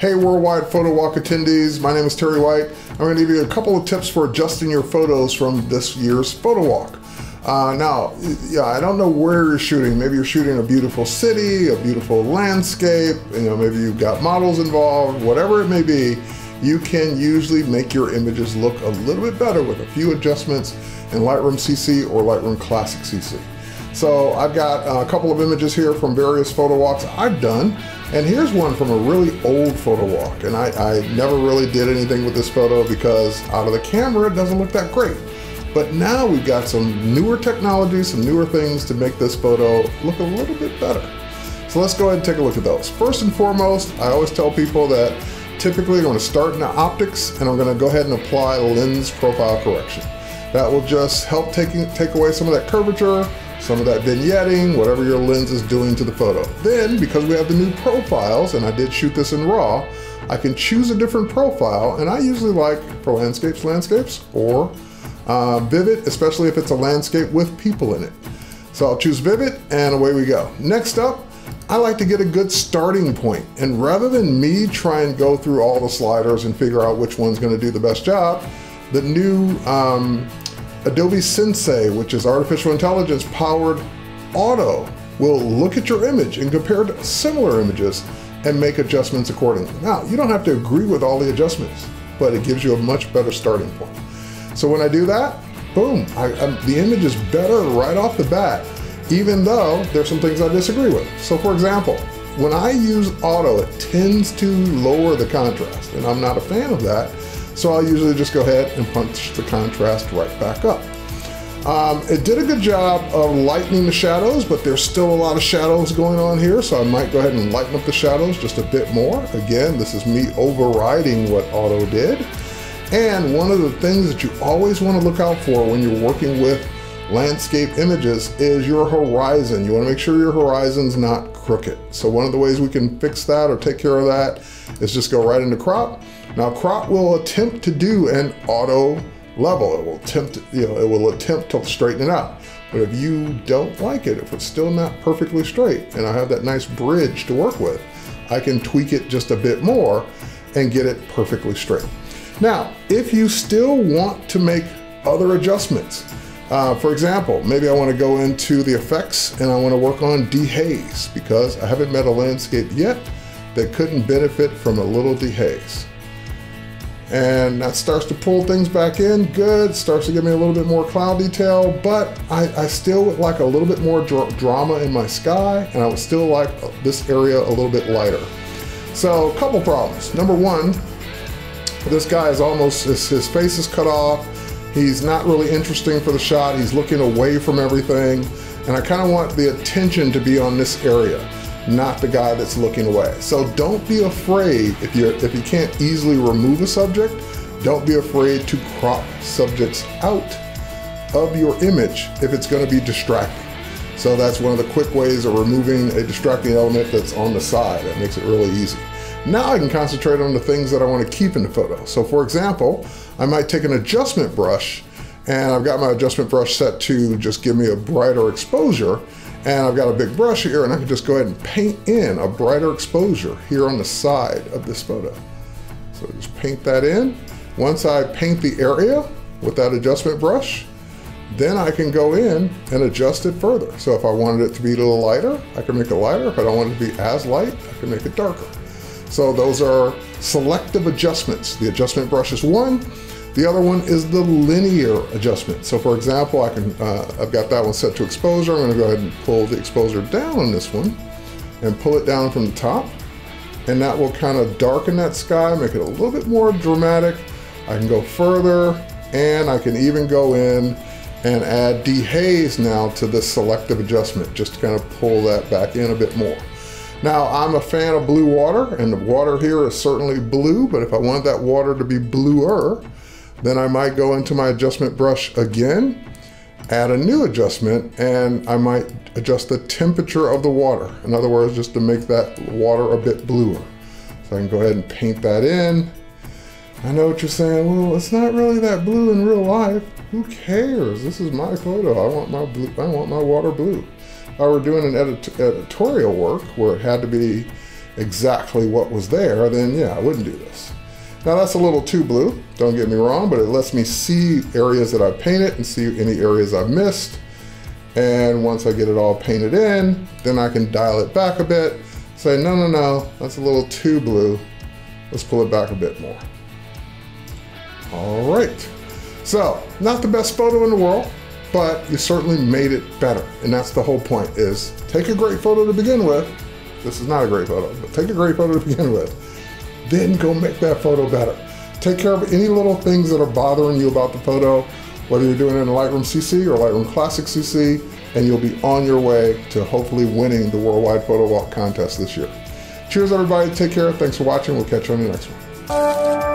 Hey, worldwide photo walk attendees, my name is Terry White. I'm going to give you a couple of tips for adjusting your photos from this year's photo walk. Uh, now, yeah, I don't know where you're shooting. Maybe you're shooting a beautiful city, a beautiful landscape. You know, maybe you've got models involved. Whatever it may be, you can usually make your images look a little bit better with a few adjustments in Lightroom CC or Lightroom Classic CC. So I've got a couple of images here from various photo walks I've done. And here's one from a really old photo walk. And I, I never really did anything with this photo because out of the camera, it doesn't look that great. But now we've got some newer technology, some newer things to make this photo look a little bit better. So let's go ahead and take a look at those. First and foremost, I always tell people that typically I'm going to start in the optics and I'm going to go ahead and apply lens profile correction. That will just help taking, take away some of that curvature, some of that vignetting, whatever your lens is doing to the photo. Then, because we have the new profiles, and I did shoot this in RAW, I can choose a different profile, and I usually like for landscapes, landscapes, or uh, Vivid, especially if it's a landscape with people in it. So I'll choose Vivid, and away we go. Next up, I like to get a good starting point, and rather than me try and go through all the sliders and figure out which one's gonna do the best job, the new um, Adobe Sensei, which is artificial intelligence powered auto, will look at your image and compare to similar images and make adjustments accordingly. Now, you don't have to agree with all the adjustments, but it gives you a much better starting point. So when I do that, boom, I, the image is better right off the bat, even though there's some things I disagree with. So for example, when I use auto, it tends to lower the contrast, and I'm not a fan of that. So I'll usually just go ahead and punch the contrast right back up. Um, it did a good job of lightening the shadows, but there's still a lot of shadows going on here, so I might go ahead and lighten up the shadows just a bit more. Again, this is me overriding what Auto did. And one of the things that you always want to look out for when you're working with landscape images is your horizon. You want to make sure your horizon's not crooked. So one of the ways we can fix that or take care of that is just go right into crop now crop will attempt to do an auto level. It will attempt, you know, it will attempt to straighten it out. But if you don't like it, if it's still not perfectly straight, and I have that nice bridge to work with, I can tweak it just a bit more and get it perfectly straight. Now, if you still want to make other adjustments, uh, for example, maybe I want to go into the effects and I want to work on dehaze because I haven't met a landscape yet that couldn't benefit from a little dehaze. And that starts to pull things back in good starts to give me a little bit more cloud detail but I, I still would like a little bit more dr drama in my sky and I would still like this area a little bit lighter. So a couple problems. Number one this guy is almost his, his face is cut off he's not really interesting for the shot he's looking away from everything and I kind of want the attention to be on this area not the guy that's looking away. So don't be afraid if you if you can't easily remove a subject, don't be afraid to crop subjects out of your image if it's going to be distracting. So that's one of the quick ways of removing a distracting element that's on the side. That makes it really easy. Now I can concentrate on the things that I want to keep in the photo. So for example, I might take an adjustment brush and I've got my adjustment brush set to just give me a brighter exposure and I've got a big brush here and I can just go ahead and paint in a brighter exposure here on the side of this photo. So just paint that in. Once I paint the area with that adjustment brush, then I can go in and adjust it further. So if I wanted it to be a little lighter, I can make it lighter. If I don't want it to be as light, I can make it darker. So those are selective adjustments. The adjustment brush is one, the other one is the linear adjustment. So for example, I can, uh, I've got that one set to exposure. I'm gonna go ahead and pull the exposure down on this one and pull it down from the top. And that will kind of darken that sky, make it a little bit more dramatic. I can go further and I can even go in and add dehaze now to this selective adjustment, just to kind of pull that back in a bit more. Now, I'm a fan of blue water, and the water here is certainly blue, but if I want that water to be bluer, then I might go into my adjustment brush again, add a new adjustment, and I might adjust the temperature of the water. In other words, just to make that water a bit bluer. So I can go ahead and paint that in. I know what you're saying, well, it's not really that blue in real life. Who cares? This is my photo. I want my blue, I want my water blue. I were doing an edit editorial work where it had to be exactly what was there, then yeah, I wouldn't do this. Now that's a little too blue, don't get me wrong, but it lets me see areas that I've painted and see any areas I've missed. And once I get it all painted in, then I can dial it back a bit, say, no, no, no, that's a little too blue. Let's pull it back a bit more. All right. So, not the best photo in the world, but you certainly made it better. And that's the whole point is take a great photo to begin with. This is not a great photo, but take a great photo to begin with. Then go make that photo better. Take care of any little things that are bothering you about the photo, whether you're doing it in a Lightroom CC or Lightroom Classic CC, and you'll be on your way to hopefully winning the Worldwide Photo Walk contest this year. Cheers, everybody. Take care. Thanks for watching. We'll catch you on the next one.